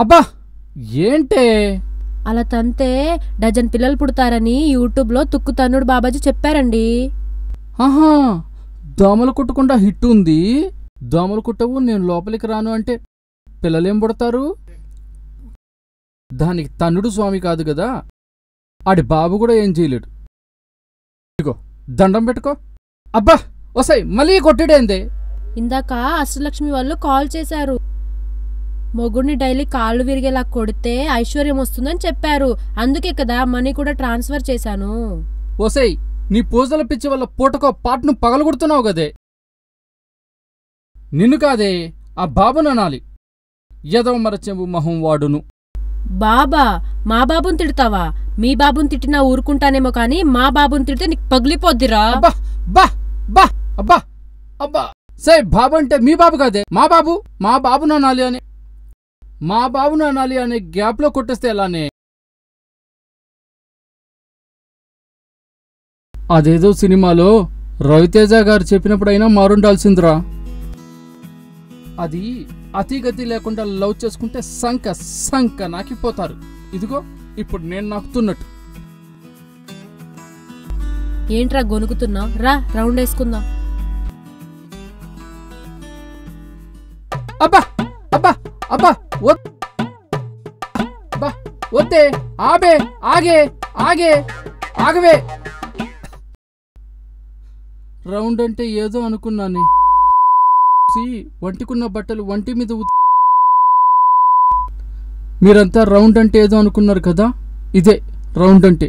అబ్బా ఏంటే? అలా తంతే డజన్ పిల్లలు పుడతారని యూట్యూబ్లో తుక్కు తన్నుడు బాబాజీ చెప్పారండి. ఆహా దోమలు కుట్టకుండా హిట్ ఉంది. దోమలు కుట్టవు నేను లోపలికి రాను అంటే పిల్లలేం పుడతారు? దానికి తన్నుడు స్వామి కాదు కదా. ఆడి బాబు కూడా ఏం చేయలేడు. ఇగో దండం పెట్టుకో. అబ్బా వసాయి మళ్ళీ కొట్టిడేందే? ఇందాక అష్టలక్ష్మి వాళ్ళు కాల్ చేశారు. మొగుడిని డైలీ కాళ్ళు విరిగేలా కొడితే ఐశ్వర్యం వస్తుందని చెప్పారు. అందుకే కదా మనీ కూడా ట్రాన్స్ఫర్ చేశాను. ఓసేయ్ నీ పూజల పిచ్చి వల్ల పూటకో పాటను పగలగొడుతున్నావు గదే నిన్ను కాదే ఆ బాబును అనాలి. ఎదవ మరచెంబు మొహం వాడును. బాబా మా బాబుని తిడతావా? మీ బాబుని తిట్టినా ఊరుకుంటానేమో కానీ మా బాబుని తిడితే నీకు పగిలిపోద్దిరా. అబ్బా బా బా అబ్బా అబ్బా. సే బాబు అంటే మీ బాబు కాదే. మా బాబు మా బాబును అనాలి అని. మా బాబును అనాలి అనే గ్యాప్లో కొట్టేస్తే ఎలానే? అదేదో సినిమాలో రవితేజ గారు చెప్పినప్పుడైనా మారుండాల్సిందిరా. అది అతిగతి లేకుండా లవ్ చేసుకుంటే సంక సంక నాకిపోతారు. ఇదిగో ఇప్పుడు నేను నాకుతున్నట్టు. ఏంట్రా గొనుకుతున్నావు రా రౌండ్ వేసుకుందాం? అబ్బా! అబ్బా! అబ్బా! వద్దే ఆబే ఆగే ఆగే ఆగవే. రౌండ్ అంటే ఏదో అనుకున్నానే. సి వంటికున్న బట్టలు వంటి మీద మీరంతా రౌండ్ అంటే ఏదో అనుకున్నారు కదా? ఇదే రౌండ్ అంటే.